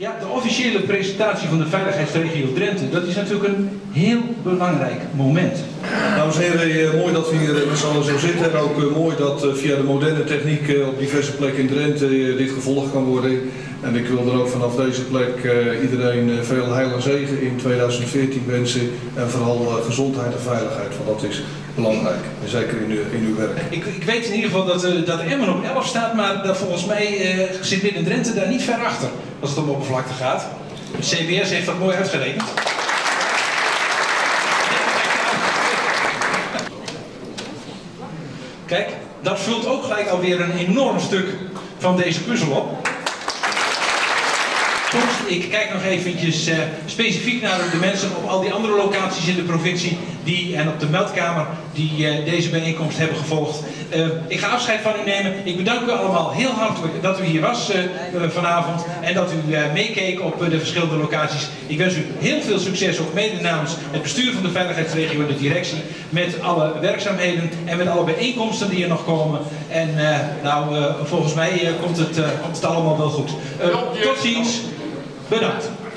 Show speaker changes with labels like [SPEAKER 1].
[SPEAKER 1] Ja, de officiële presentatie van de veiligheidsregio Drenthe, dat is natuurlijk een heel belangrijk moment.
[SPEAKER 2] Dames en heren, eh, mooi dat we hier met z'n allen zo zitten. En ook eh, mooi dat eh, via de moderne techniek eh, op diverse plekken in Drenthe eh, dit gevolgd kan worden. En ik wil er ook vanaf deze plek eh, iedereen eh, veel heil en zegen in 2014 wensen. En vooral eh, gezondheid en veiligheid, want dat is belangrijk. Zeker in, uw- in uw werk.
[SPEAKER 1] Ik, ik weet in ieder geval dat, eh, dat Emmen op 11 staat, maar dat volgens mij eh, zit Midden Drenthe daar niet ver achter als het om oppervlakte gaat. CBS heeft dat mooi uitgerekend. Kijk, dat vult ook gelijk alweer een enorm stuk van deze puzzel op. Ik kijk nog eventjes eh, specifiek naar de mensen op al die andere locaties in de provincie die, en op de meldkamer die eh, deze bijeenkomst hebben gevolgd. Eh, ik ga afscheid van u nemen. Ik bedank u allemaal heel hartelijk dat u hier was vanavond en dat u meekeek op de verschillende locaties. Ik wens u heel veel succes, ook mede namens het bestuur van de veiligheidsregio en de directie, met alle werkzaamheden en met alle bijeenkomsten die er nog komen. En nou, volgens mij komt, het, komt het allemaal wel goed. Tot ziens. Verdade.